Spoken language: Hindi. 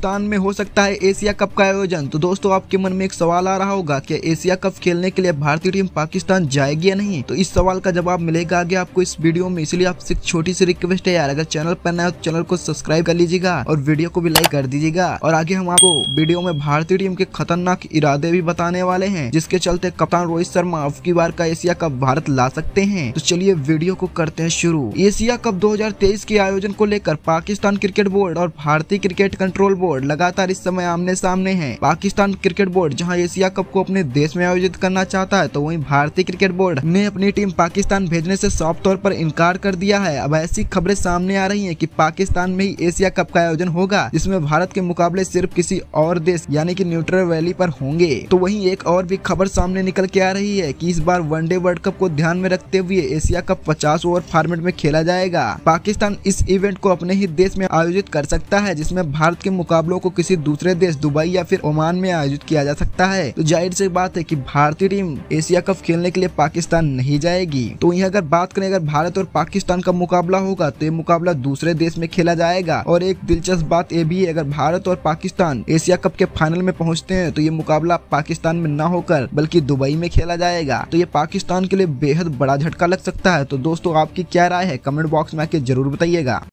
पाकिस्तान में हो सकता है एशिया कप का आयोजन। तो दोस्तों, आपके मन में एक सवाल आ रहा होगा कि एशिया कप खेलने के लिए भारतीय टीम पाकिस्तान जाएगी या नहीं? तो इस सवाल का जवाब मिलेगा आगे आपको इस वीडियो में। इसलिए आपसे छोटी सी रिक्वेस्ट है यार, अगर चैनल पर नया तो चैनल को सब्सक्राइब कर लीजिएगा और वीडियो को भी लाइक कर दीजिएगा। और आगे हम आपको वीडियो में भारतीय टीम के खतरनाक इरादे भी बताने वाले हैं, जिसके चलते कप्तान रोहित शर्मा अब की बार का एशिया कप भारत ला सकते हैं। तो चलिए वीडियो को करते हैं शुरू। एशिया कप 2023 के आयोजन को लेकर पाकिस्तान क्रिकेट बोर्ड और भारतीय क्रिकेट कंट्रोल बोर्ड लगातार इस समय आमने सामने हैं। पाकिस्तान क्रिकेट बोर्ड, जहाँ एशिया कप को अपने देश में आयोजित करना चाहता है तो वहीं भारतीय क्रिकेट बोर्ड ने अपनी टीम पाकिस्तान भेजने से साफ़ तौर पर इनकार कर दिया है। अब ऐसी खबरें सामने आ रही है की पाकिस्तान में ही एशिया कप का आयोजन होगा, जिसमें भारत के मुकाबले सिर्फ़ किसी और देश, यानी की न्यूट्रल वैली पर होंगे। तो वही एक और भी खबर सामने निकल के आ रही है की इस बार वनडे वर्ल्ड कप को ध्यान में रखते हुए एशिया कप 50 ओवर फॉर्मेट में खेला जाएगा। पाकिस्तान इस इवेंट को अपने ही देश में आयोजित कर सकता है, जिसमें भारत के मुकाबलों को किसी दूसरे देश, दुबई या फिर ओमान में आयोजित किया जा सकता है। तो ज़ाहिर सी बात है कि भारतीय टीम एशिया कप खेलने के लिए पाकिस्तान नहीं जाएगी। तो वहीं अगर बात करें, अगर भारत और पाकिस्तान का मुकाबला होगा तो ये मुकाबला दूसरे देश में खेला जाएगा। और एक दिलचस्प बात ये भी है, अगर भारत और पाकिस्तान एशिया कप के फाइनल में पहुँचते हैं तो ये मुकाबला पाकिस्तान में न होकर, बल्कि दुबई में खेला जाएगा। तो ये पाकिस्तान के लिए बेहद बड़ा झटका लग सकता है। तो दोस्तों, आपकी क्या राय है? कमेंट बॉक्स में आके ज़रूर बताइएगा।